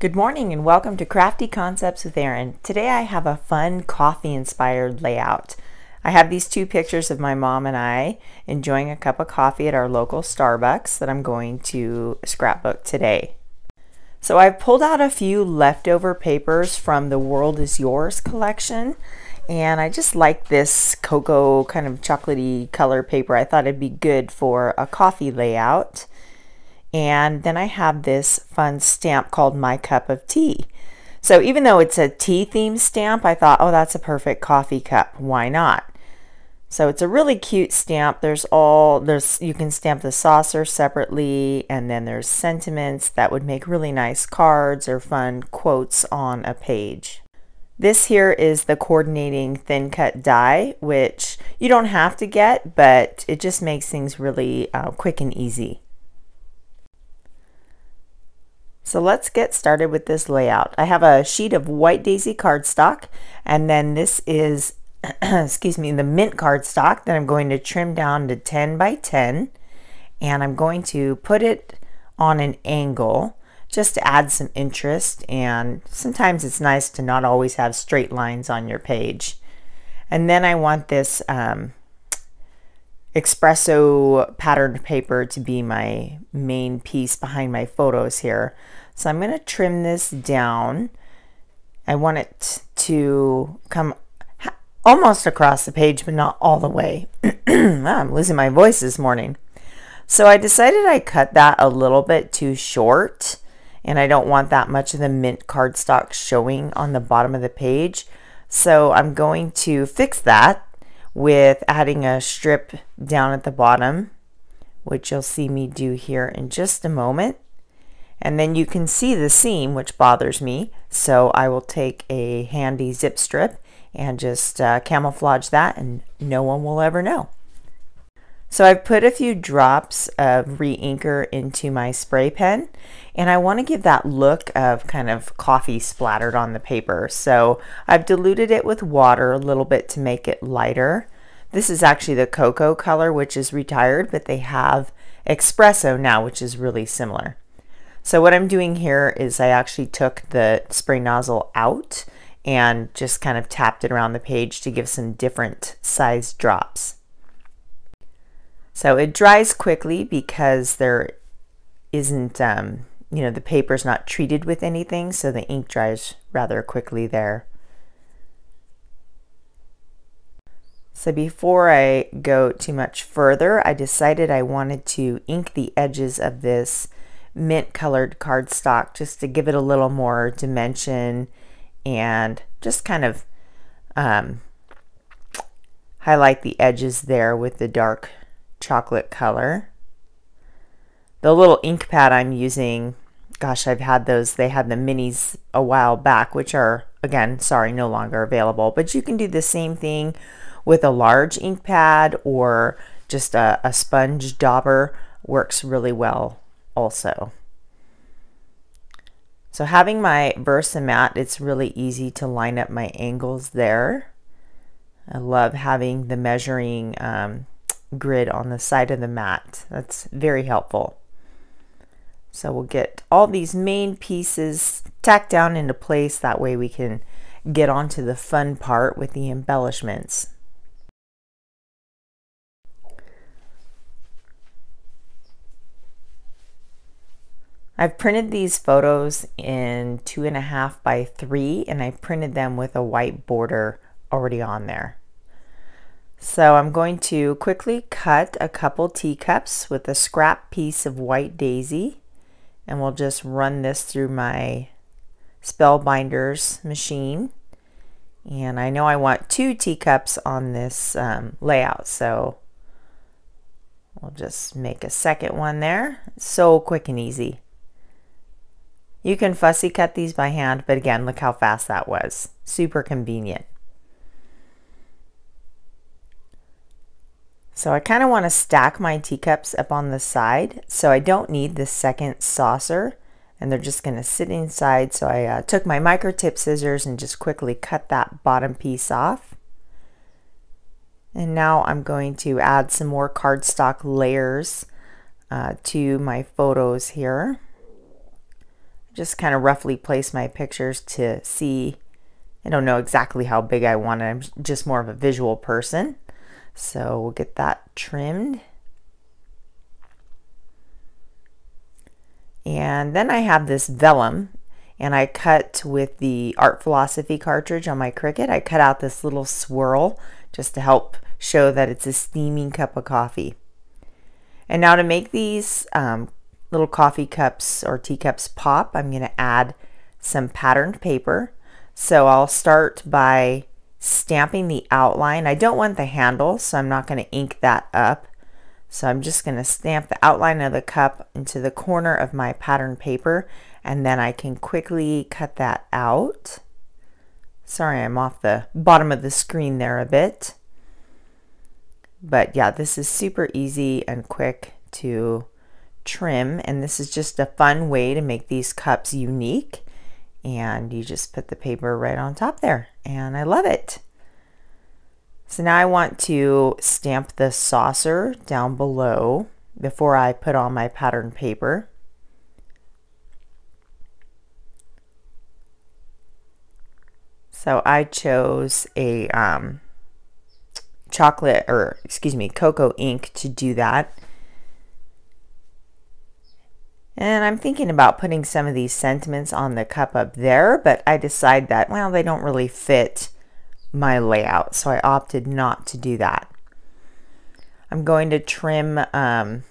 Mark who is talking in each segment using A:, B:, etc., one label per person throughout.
A: Good morning and welcome to Crafty Concepts with Erin. Today I have a fun coffee inspired layout. I have these two pictures of my mom and I enjoying a cup of coffee at our local Starbucks that I'm going to scrapbook today. So I've pulled out a few leftover papers from the World is Yours collection and I just like this cocoa kind of chocolatey color paper. I thought it'd be good for a coffee layout. And then I have this fun stamp called My Cup of Tea. So even though it's a tea theme stamp, I thought, oh, that's a perfect coffee cup. Why not? So it's a really cute stamp. There's all, there's you can stamp the saucer separately and then there's sentiments that would make really nice cards or fun quotes on a page. This here is the coordinating thin cut die, which you don't have to get, but it just makes things really uh, quick and easy. So let's get started with this layout. I have a sheet of white daisy cardstock and then this is, excuse me, the mint cardstock that I'm going to trim down to 10 by 10 and I'm going to put it on an angle just to add some interest and sometimes it's nice to not always have straight lines on your page. And then I want this um, espresso patterned paper to be my main piece behind my photos here. So I'm going to trim this down. I want it to come almost across the page, but not all the way. Ah, I'm losing my voice this morning. So I decided I cut that a little bit too short and I don't want that much of the mint cardstock showing on the bottom of the page. So I'm going to fix that with adding a strip down at the bottom, which you'll see me do here in just a moment. And then you can see the seam, which bothers me. So I will take a handy zip strip and just uh, camouflage that and no one will ever know. So I've put a few drops of re-inker into my spray pen and I want to give that look of kind of coffee splattered on the paper. So I've diluted it with water a little bit to make it lighter. This is actually the cocoa color which is retired but they have espresso now which is really similar. So what I'm doing here is I actually took the spray nozzle out and just kind of tapped it around the page to give some different size drops. So it dries quickly because there isn't, um, you know, the paper's not treated with anything, so the ink dries rather quickly there. So before I go too much further, I decided I wanted to ink the edges of this mint colored cardstock just to give it a little more dimension and just kind of um, highlight the edges there with the dark chocolate color. The little ink pad I'm using, gosh, I've had those. They had the minis a while back, which are, again, sorry, no longer available. But you can do the same thing with a large ink pad or just a, a sponge dauber works really well also. So having my Versamat, it's really easy to line up my angles there. I love having the measuring um, grid on the side of the mat. That's very helpful. So we'll get all these main pieces tacked down into place. That way we can get onto the fun part with the embellishments. I've printed these photos in two and a half by three and I printed them with a white border already on there. So I'm going to quickly cut a couple teacups with a scrap piece of white daisy and we'll just run this through my Spellbinders machine. And I know I want two teacups on this um, layout, so we'll just make a second one there. So quick and easy. You can fussy cut these by hand, but again, look how fast that was. Super convenient. So I kind of want to stack my teacups up on the side, so I don't need the second saucer, and they're just going to sit inside. So I uh, took my micro tip scissors and just quickly cut that bottom piece off. And now I'm going to add some more cardstock layers uh, to my photos here. just kind of roughly place my pictures to see. I don't know exactly how big I want it. I'm just more of a visual person. So we'll get that trimmed. And then I have this vellum and I cut with the Art Philosophy cartridge on my Cricut. I cut out this little swirl just to help show that it's a steaming cup of coffee. And now to make these um, little coffee cups or teacups pop, I'm going to add some patterned paper. So I'll start by stamping the outline. I don't want the handle, so I'm not going to ink that up. So I'm just going to stamp the outline of the cup into the corner of my pattern paper and then I can quickly cut that out. Sorry, I'm off the bottom of the screen there a bit. But yeah, this is super easy and quick to trim and this is just a fun way to make these cups unique and you just put the paper right on top there and I love it. So now I want to stamp the saucer down below before I put on my pattern paper. So I chose a um, chocolate or excuse me, cocoa ink to do that. And I'm thinking about putting some of these sentiments on the cup up there, but I decide that, well, they don't really fit my layout, so I opted not to do that. I'm going to trim um,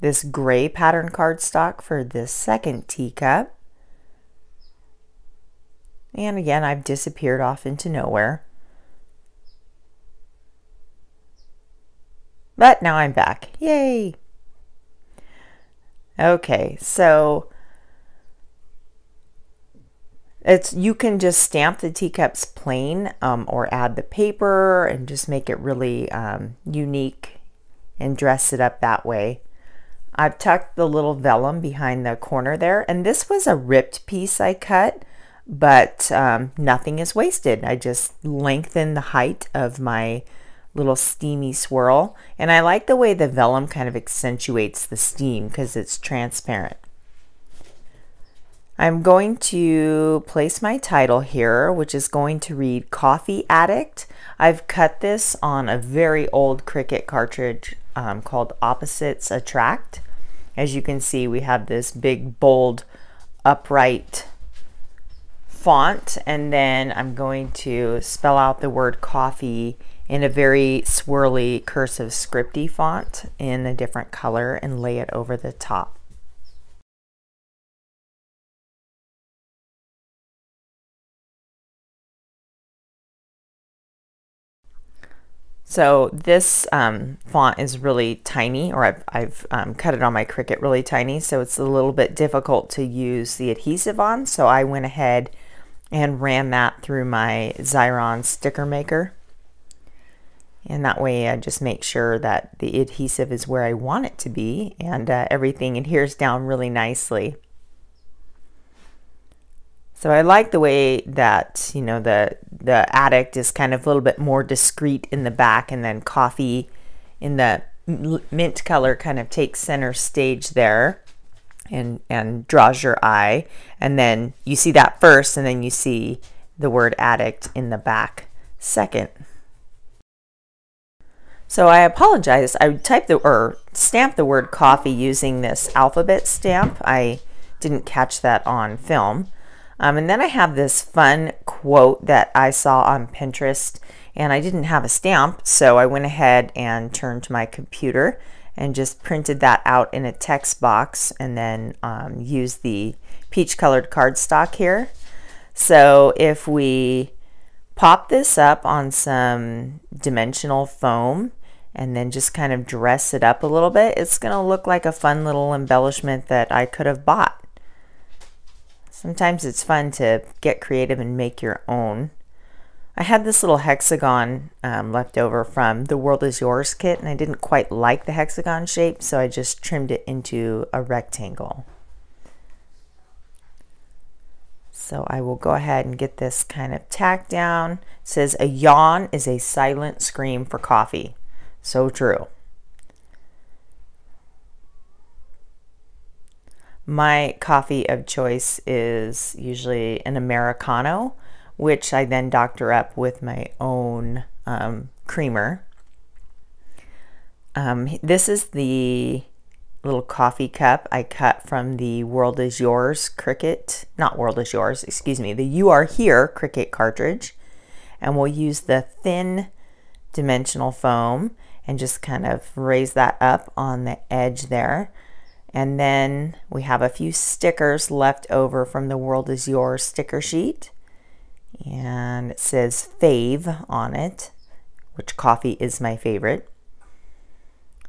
A: this gray pattern cardstock for this second teacup. And again, I've disappeared off into nowhere. But now I'm back. Yay! Okay, so it's you can just stamp the teacups plain um, or add the paper and just make it really um, unique and dress it up that way. I've tucked the little vellum behind the corner there and this was a ripped piece I cut but um, nothing is wasted. I just lengthen the height of my little steamy swirl and I like the way the vellum kind of accentuates the steam because it's transparent. I'm going to place my title here, which is going to read Coffee Addict. I've cut this on a very old Cricut cartridge um, called Opposites Attract. As you can see, we have this big, bold, upright font, and then I'm going to spell out the word coffee in a very swirly cursive scripty font in a different color and lay it over the top. So this um, font is really tiny, or I've, I've um, cut it on my Cricut really tiny, so it's a little bit difficult to use the adhesive on. So I went ahead and ran that through my Xyron sticker maker. And that way I just make sure that the adhesive is where I want it to be and uh, everything adheres down really nicely. So I like the way that, you know, the, the addict is kind of a little bit more discreet in the back and then coffee in the mint color kind of takes center stage there and, and draws your eye. And then you see that first and then you see the word addict in the back second. So I apologize. I typed the or stamped the word coffee using this alphabet stamp. I didn't catch that on film. Um, and then I have this fun quote that I saw on Pinterest and I didn't have a stamp, so I went ahead and turned to my computer and just printed that out in a text box and then um, used the peach colored cardstock here. So if we pop this up on some dimensional foam and then just kind of dress it up a little bit, it's going to look like a fun little embellishment that I could have bought. Sometimes it's fun to get creative and make your own. I had this little hexagon um, left over from the World is Yours kit and I didn't quite like the hexagon shape so I just trimmed it into a rectangle. So I will go ahead and get this kind of tacked down. It says a yawn is a silent scream for coffee. So true. My coffee of choice is usually an Americano, which I then doctor up with my own um, creamer. Um, this is the little coffee cup I cut from the World is Yours Cricut, not World is Yours, excuse me, the You Are Here Cricut cartridge. And we'll use the thin dimensional foam and just kind of raise that up on the edge there. And then we have a few stickers left over from the World is Yours sticker sheet. And it says fave on it, which coffee is my favorite.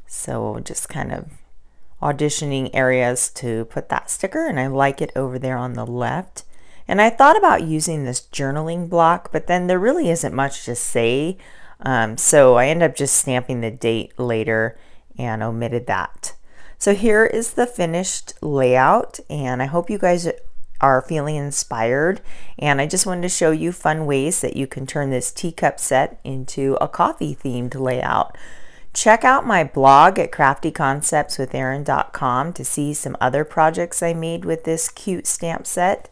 A: So just kind of auditioning areas to put that sticker and I like it over there on the left. And I thought about using this journaling block, but then there really isn't much to say. Um, so I end up just stamping the date later and omitted that. So here is the finished layout and I hope you guys are feeling inspired and I just wanted to show you fun ways that you can turn this teacup set into a coffee themed layout. Check out my blog at craftyconceptswitherin.com to see some other projects I made with this cute stamp set.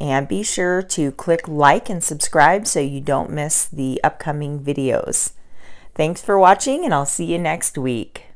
A: And be sure to click like and subscribe so you don't miss the upcoming videos. Thanks for watching and I'll see you next week.